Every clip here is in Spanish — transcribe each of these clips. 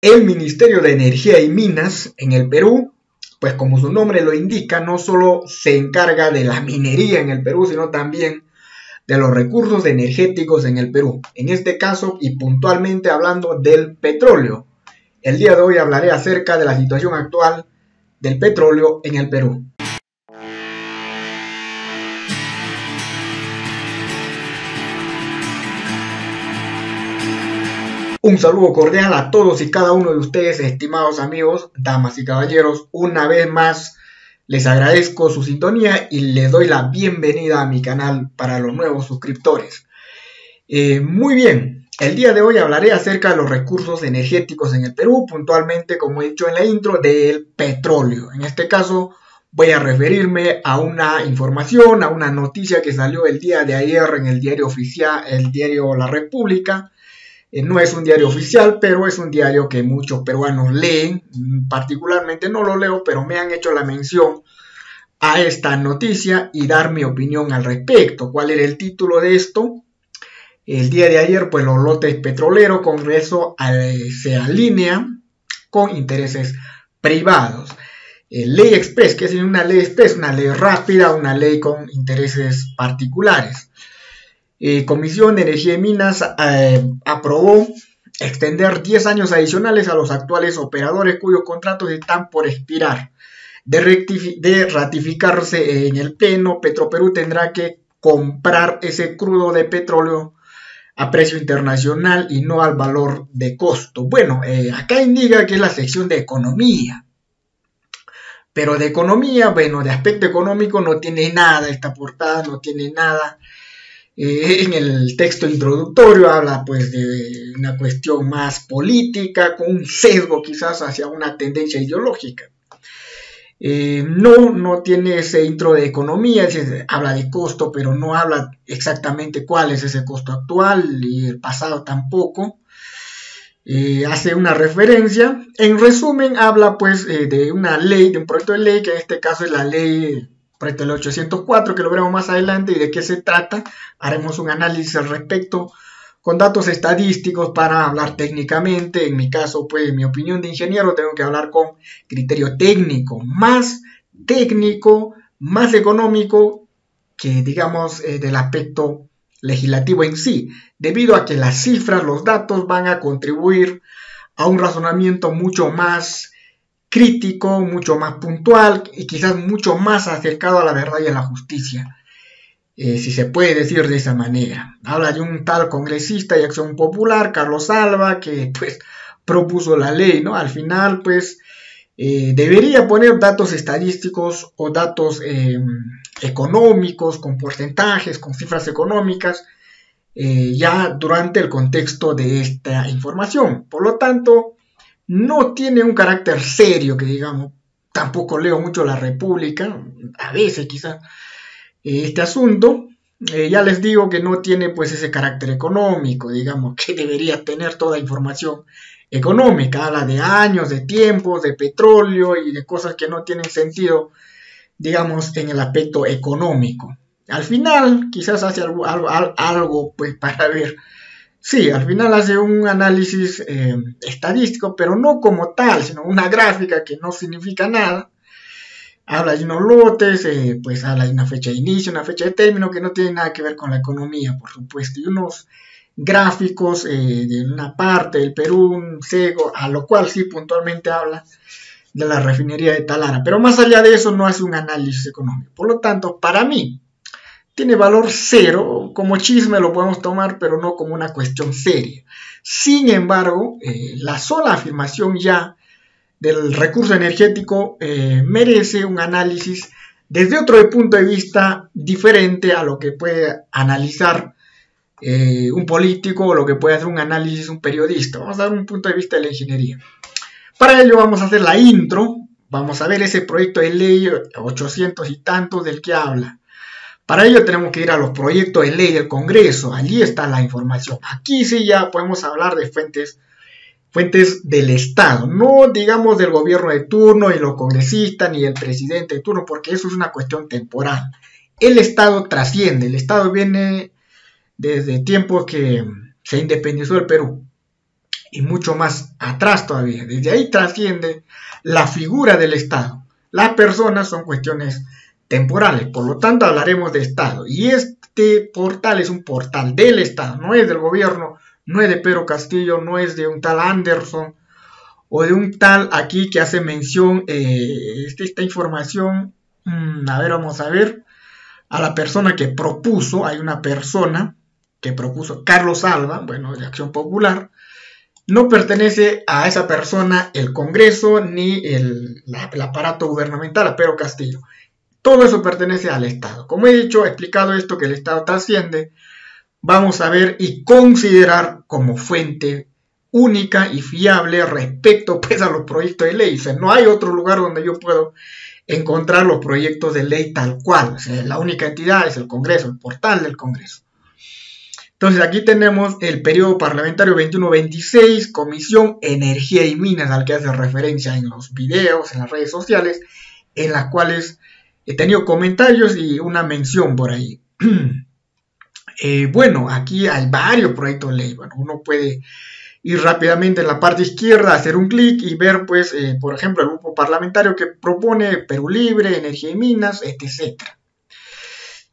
El Ministerio de Energía y Minas en el Perú, pues como su nombre lo indica, no solo se encarga de la minería en el Perú, sino también de los recursos energéticos en el Perú. En este caso y puntualmente hablando del petróleo. El día de hoy hablaré acerca de la situación actual del petróleo en el Perú. Un saludo cordial a todos y cada uno de ustedes, estimados amigos, damas y caballeros. Una vez más les agradezco su sintonía y les doy la bienvenida a mi canal para los nuevos suscriptores. Eh, muy bien, el día de hoy hablaré acerca de los recursos energéticos en el Perú, puntualmente, como he dicho en la intro, del petróleo. En este caso, voy a referirme a una información, a una noticia que salió el día de ayer en el diario oficial, el diario La República, no es un diario oficial, pero es un diario que muchos peruanos leen. Particularmente no lo leo, pero me han hecho la mención a esta noticia y dar mi opinión al respecto. ¿Cuál era el título de esto? El día de ayer, pues los lotes petroleros, Congreso eh, se alinea con intereses privados. Eh, ley Express, que es una ley express, una ley rápida, una ley con intereses particulares. Eh, Comisión de Energía y Minas eh, aprobó extender 10 años adicionales a los actuales operadores cuyos contratos están por expirar. De, ratificarse en el Pleno, Petroperú tendrá que comprar ese crudo de petróleo a precio internacional y no al valor de costo. Bueno, eh, acá indica que es la sección de economía. Pero de economía, bueno, de aspecto económico no tiene nada esta portada, no tiene nada eh, en el texto introductorio habla pues de una cuestión más política, con un sesgo quizás hacia una tendencia ideológica. Eh, no, no tiene ese intro de economía, habla de costo, pero no habla exactamente cuál es ese costo actual y el pasado tampoco. Eh, hace una referencia. En resumen, habla pues de una ley, de un proyecto de ley, que en este caso es la ley frente al 804, que lo veremos más adelante y de qué se trata. Haremos un análisis al respecto con datos estadísticos para hablar técnicamente. En mi caso, pues, mi opinión de ingeniero, tengo que hablar con criterio técnico, más técnico, más económico que, digamos, eh, del aspecto legislativo en sí, debido a que las cifras, los datos van a contribuir a un razonamiento mucho más crítico, mucho más puntual y quizás mucho más acercado a la verdad y a la justicia, eh, si se puede decir de esa manera. Habla de un tal congresista de Acción Popular, Carlos Alba, que pues propuso la ley, ¿no? Al final, pues, eh, debería poner datos estadísticos o datos em, económicos, con porcentajes, con cifras económicas, eh, ya durante el contexto de esta información. Por lo tanto, no tiene un carácter serio, que digamos, tampoco leo mucho la República, a veces quizás, eh, este asunto. Eh, ya les digo que no tiene pues ese carácter económico, digamos, que debería tener toda información económica, habla de años, de tiempos, de petróleo y de cosas que no tienen sentido, digamos, en el aspecto económico. Al final, quizás hace algo, algo, algo pues para ver Sí, al final hace un análisis eh, estadístico, pero no como tal, sino una gráfica que no significa nada. Habla de unos lotes, eh, pues habla de una fecha de inicio, una fecha de término que no tiene nada que ver con la economía, por supuesto, y unos gráficos eh, de una parte del Perú, un cego, a lo cual sí puntualmente habla de la refinería de Talara. Pero más allá de eso no hace un análisis económico. Por lo tanto, para mí, tiene valor cero, como chisme lo podemos tomar, pero no como una cuestión seria. Sin embargo, eh, la sola afirmación ya del recurso energético eh, merece un análisis desde otro punto de vista diferente a lo que puede analizar eh, un político o lo que puede hacer un análisis un periodista. Vamos a dar un punto de vista de la ingeniería. Para ello vamos a hacer la intro, vamos a ver ese proyecto de ley 800 y tantos del que habla. Para ello tenemos que ir a los proyectos de ley del Congreso, allí está la información. Aquí sí ya podemos hablar de fuentes, fuentes del Estado, no digamos del gobierno de turno y los congresistas ni del presidente de turno, porque eso es una cuestión temporal. El Estado trasciende, el Estado viene desde tiempos que se independizó el Perú. y mucho más atrás todavía. Desde ahí trasciende la figura del Estado. Las personas son cuestiones temporales, por lo tanto hablaremos de Estado. Y este portal es un portal del Estado, no es del gobierno, no es de Pedro Castillo, no es de un tal Anderson o de un tal aquí que hace mención, eh, esta, esta, información, mm, a ver, vamos a ver, a la persona que propuso, hay una persona que propuso, Carlos Alba, bueno, de Acción Popular, no pertenece a esa persona el Congreso ni el, el aparato gubernamental, a Pedro Castillo. Todo eso pertenece al Estado. Como he dicho, he explicado esto que el Estado trasciende, vamos a ver y considerar como fuente única y fiable respecto pues, a los proyectos de ley. O sea, no hay otro lugar donde yo puedo encontrar los proyectos de ley tal cual. O sea, la única entidad es el Congreso, el portal del Congreso. Entonces aquí tenemos el periodo parlamentario 21-26, Comisión Energía y Minas, al que hace referencia en los videos, en las redes sociales, en las cuales he tenido comentarios y una mención por ahí. Eh, bueno, aquí hay varios proyectos de ley. Bueno, uno puede ir rápidamente en la parte izquierda, hacer un clic y ver, pues, eh, por ejemplo, el grupo parlamentario que propone Perú Libre, Energía y Minas, etc.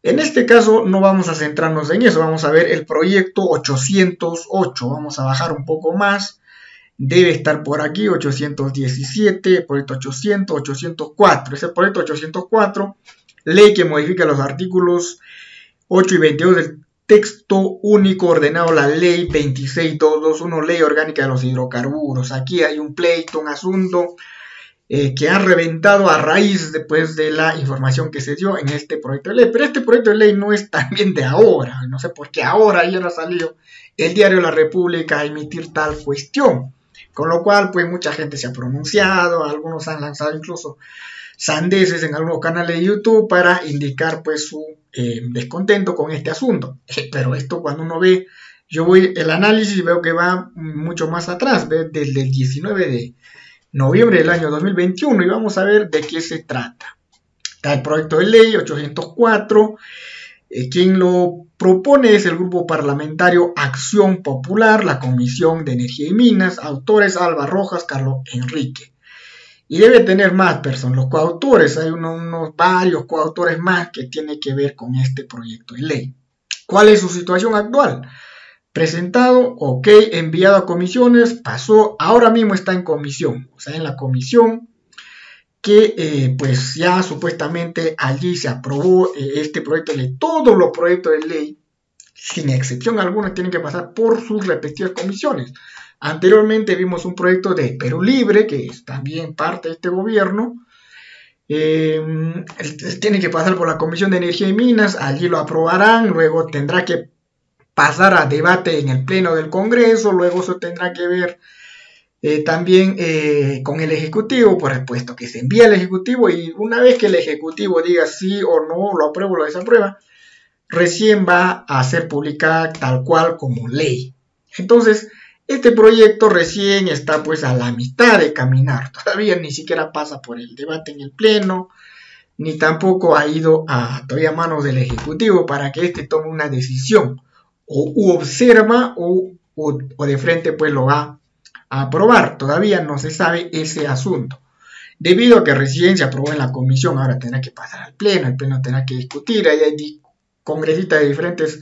En este caso no vamos a centrarnos en eso, vamos a ver el proyecto 808, vamos a bajar un poco más, debe estar por aquí, 817, proyecto 800, 804, ese proyecto 804, ley que modifica los artículos 8 y 22 del texto único ordenado la ley 26221, ley orgánica de los hidrocarburos. Aquí hay un pleito, un asunto eh, que ha reventado a raíz después de la información que se dio en este proyecto de ley. Pero este proyecto de ley no es también de ahora, no sé por qué ahora ayer ha salido el diario La República a emitir tal cuestión. Con lo cual, pues mucha gente se ha pronunciado, algunos han lanzado incluso sandeces en algunos canales de YouTube para indicar pues su eh, descontento con este asunto. Pero esto cuando uno ve, yo voy el análisis y veo que va mucho más atrás, desde el 19 de noviembre del año 2021 y vamos a ver de qué se trata. Está el proyecto de ley 804, eh, quien lo propone es el grupo parlamentario Acción Popular, la Comisión de Energía y Minas, autores Alba Rojas, Carlos Enrique y debe tener más personas, los coautores, hay unos, varios coautores más que tienen que ver con este proyecto de ley. ¿Cuál es su situación actual? Presentado, ok, enviado a comisiones, pasó, ahora mismo está en comisión, o sea, en la comisión que eh, pues ya supuestamente allí se aprobó eh, este proyecto de ley. Todos los proyectos de ley, sin excepción alguna, tienen que pasar por sus respectivas comisiones. Anteriormente vimos un proyecto de Perú Libre, que es también parte de este gobierno. Eh, tiene que pasar por la Comisión de Energía y Minas, allí lo aprobarán, luego tendrá que pasar a debate en el Pleno del Congreso, luego eso tendrá que ver eh, también eh, con el Ejecutivo, por supuesto que se envía al Ejecutivo y una vez que el Ejecutivo diga sí o no, lo aprueba o lo desaprueba, recién va a ser publicada tal cual como ley. Entonces, este proyecto recién está pues a la mitad de caminar, todavía ni siquiera pasa por el debate en el Pleno, ni tampoco ha ido a todavía manos del Ejecutivo para que éste tome una decisión, o observa o, o, de frente pues lo va a aprobar, todavía no se sabe ese asunto. Debido a que recién se aprobó en la comisión, ahora tendrá que pasar al Pleno, el Pleno tendrá que discutir, hay congresistas de diferentes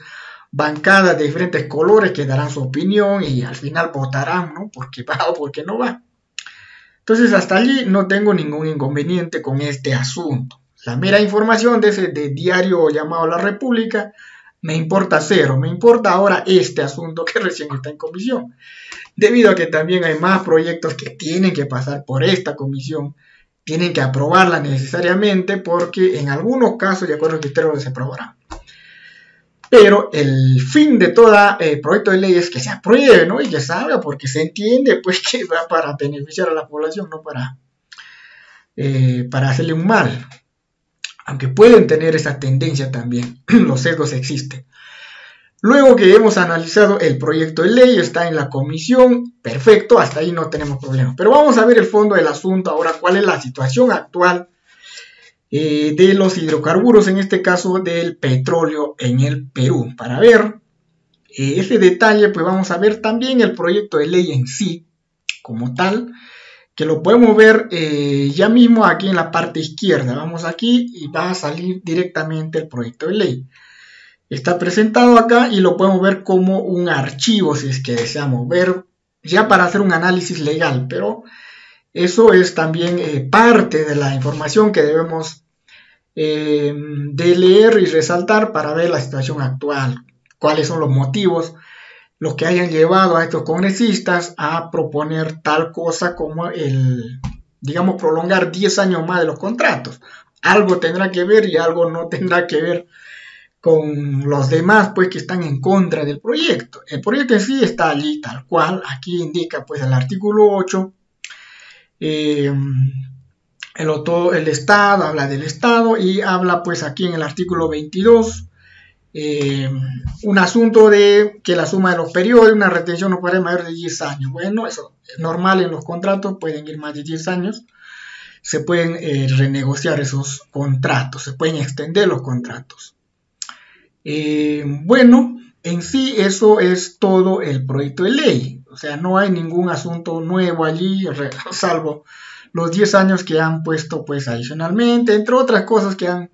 bancadas de diferentes colores que darán su opinión y al final votarán, ¿no? Porque va o porque no va. Entonces hasta allí no tengo ningún inconveniente con este asunto. La mera información de ese diario llamado La República me importa cero, me importa ahora este asunto que recién está en comisión. Debido a que también hay más proyectos que tienen que pasar por esta comisión, tienen que aprobarla necesariamente porque en algunos casos, de acuerdo a criterios, se aprobarán pero el fin de todo eh, proyecto de ley es que se apruebe, ¿no? Y que salga, porque se entiende, pues, que va para beneficiar a la población, no para, eh, para hacerle un mal. Aunque pueden tener esa tendencia también, los sesgos existen. Luego que hemos analizado el proyecto de ley, está en la comisión, perfecto, hasta ahí no tenemos problema. Pero vamos a ver el fondo del asunto ahora, cuál es la situación actual eh, de los hidrocarburos, en este caso del petróleo en el Perú, para ver eh, ese detalle, pues vamos a ver también el proyecto de ley en sí, como tal, que lo podemos ver eh, ya mismo aquí en la parte izquierda. Vamos aquí y va a salir directamente el proyecto de ley. Está presentado acá y lo podemos ver como un archivo si es que deseamos ver ya para hacer un análisis legal, pero eso es también eh, parte de la información que debemos eh, de leer y resaltar para ver la situación actual, cuáles son los motivos, los que hayan llevado a estos congresistas a proponer tal cosa como el, digamos, prolongar 10 años más de los contratos. Algo tendrá que ver y algo no tendrá que ver con los demás pues que están en contra del proyecto. El proyecto en sí está allí tal cual, aquí indica pues el artículo 8, eh, el, el Estado habla del Estado y habla pues aquí en el artículo 22 eh, un asunto de que la suma de los periodos una retención no puede ser mayor de 10 años. Bueno, eso es normal en los contratos, pueden ir más de 10 años, se pueden eh, renegociar esos contratos, se pueden extender los contratos. Eh, bueno, en sí eso es todo el proyecto de ley. O sea, no hay ningún asunto nuevo allí, salvo los 10 años que han puesto pues adicionalmente, entre otras cosas que han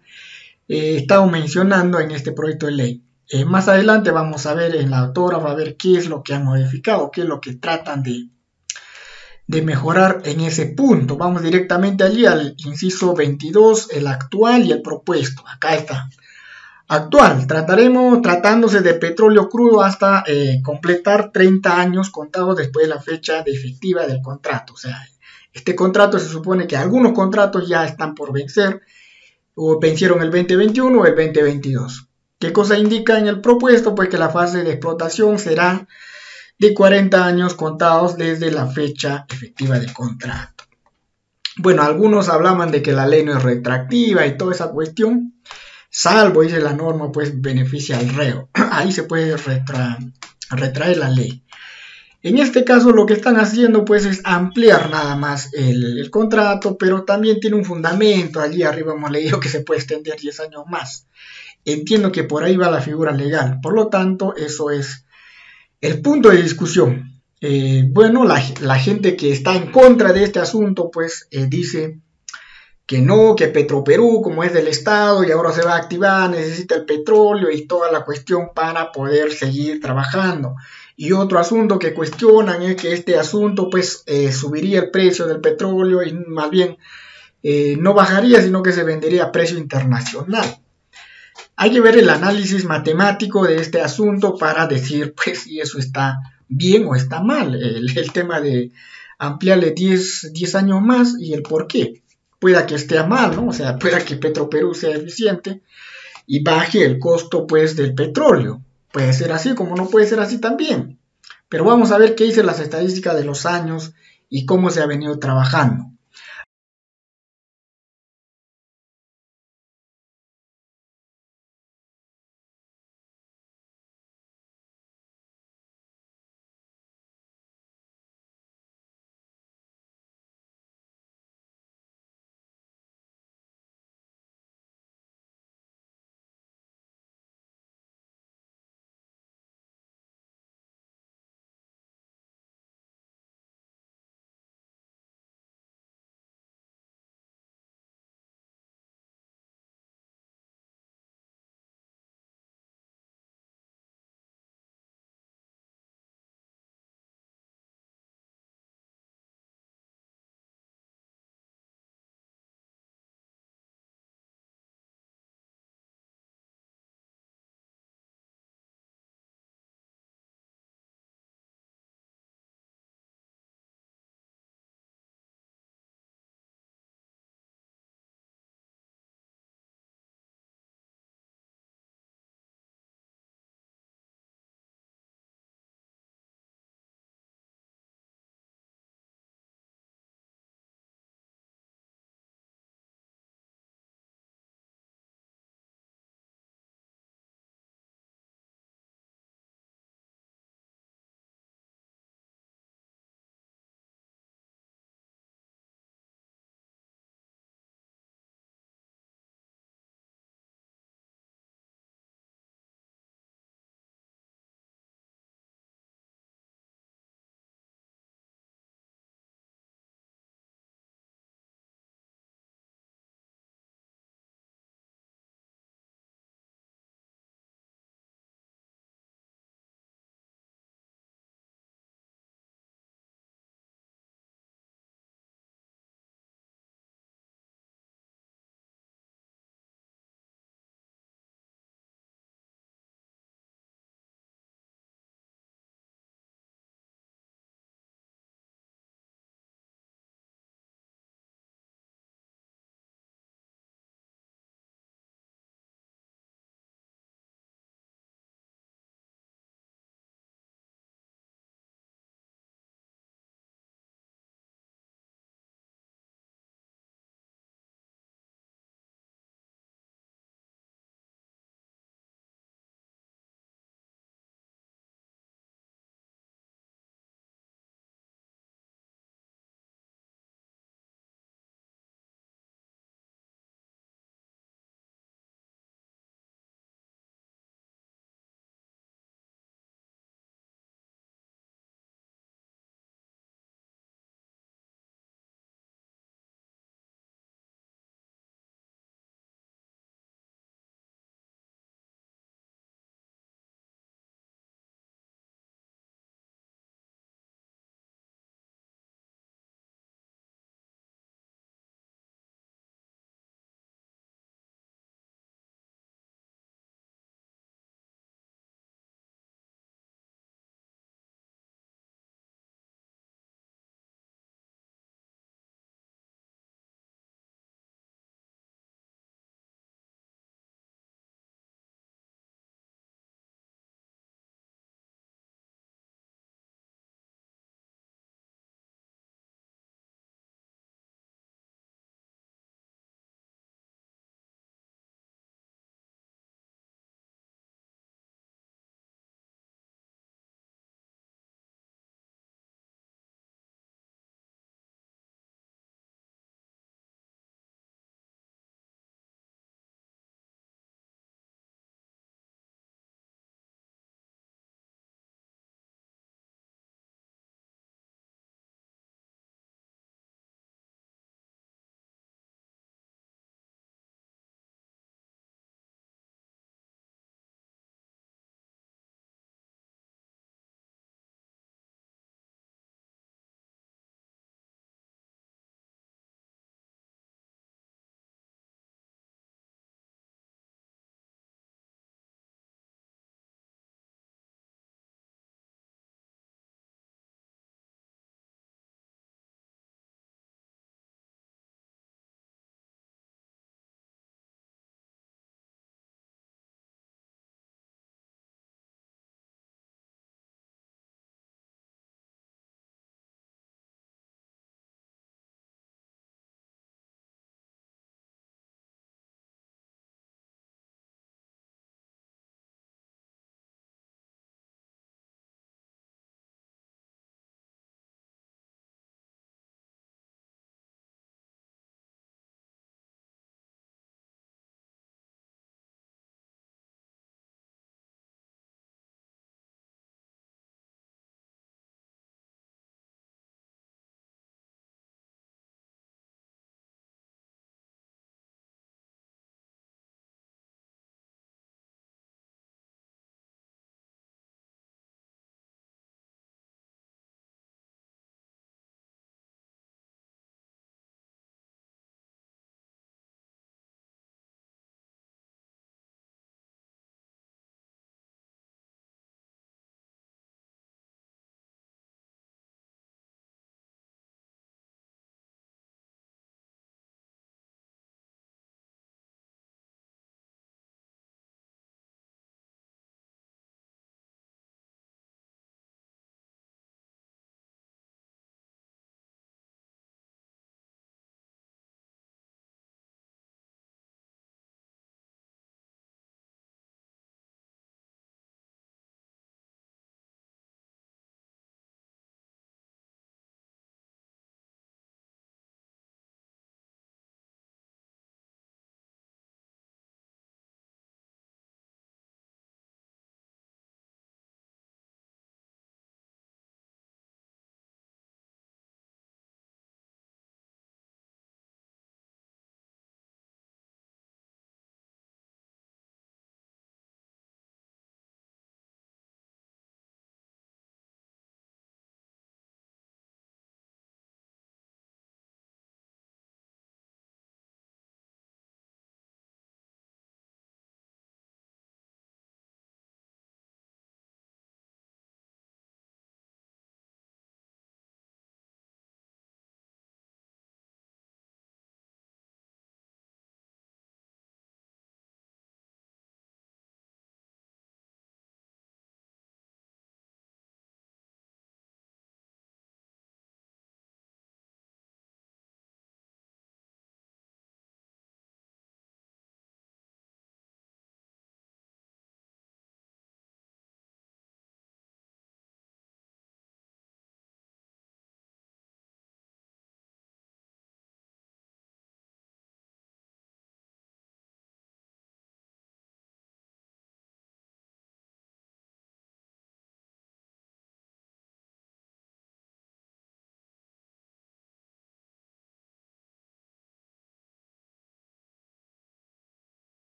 eh, estado mencionando en este proyecto de ley. Eh, más adelante vamos a ver en la autora, va a ver qué es lo que han modificado, qué es lo que tratan de, de mejorar en ese punto. Vamos directamente allí al inciso 22, el actual y el propuesto. Acá está actual. Trataremos tratándose de petróleo crudo hasta eh, completar 30 años contados después de la fecha efectiva del contrato. O sea, este contrato se supone que algunos contratos ya están por vencer o vencieron el 2021 o el 2022. ¿Qué cosa indica en el propuesto? Pues que la fase de explotación será de 40 años contados desde la fecha efectiva del contrato. Bueno, algunos hablaban de que la ley no es retractiva y toda esa cuestión salvo, dice la norma, pues beneficia al reo. Ahí se puede retraer la ley. En este caso lo que están haciendo pues es ampliar nada más el, contrato, pero también tiene un fundamento. Allí arriba hemos leído que se puede extender 10 años más. Entiendo que por ahí va la figura legal. Por lo tanto, eso es el punto de discusión. Eh, bueno, la, gente que está en contra de este asunto pues eh, dice que no, que Petroperú, como es del Estado y ahora se va a activar, necesita el petróleo y toda la cuestión para poder seguir trabajando. Y otro asunto que cuestionan es que este asunto pues eh, subiría el precio del petróleo y más bien eh, no bajaría, sino que se vendería a precio internacional. Hay que ver el análisis matemático de este asunto para decir pues si eso está bien o está mal. El, tema de ampliarle 10, 10 años más y el por qué pueda que esté mal, ¿no? O sea, pueda que Petroperú sea eficiente y baje el costo, pues, del petróleo. Puede ser así, como no puede ser así también. Pero vamos a ver qué dice las estadísticas de los años y cómo se ha venido trabajando.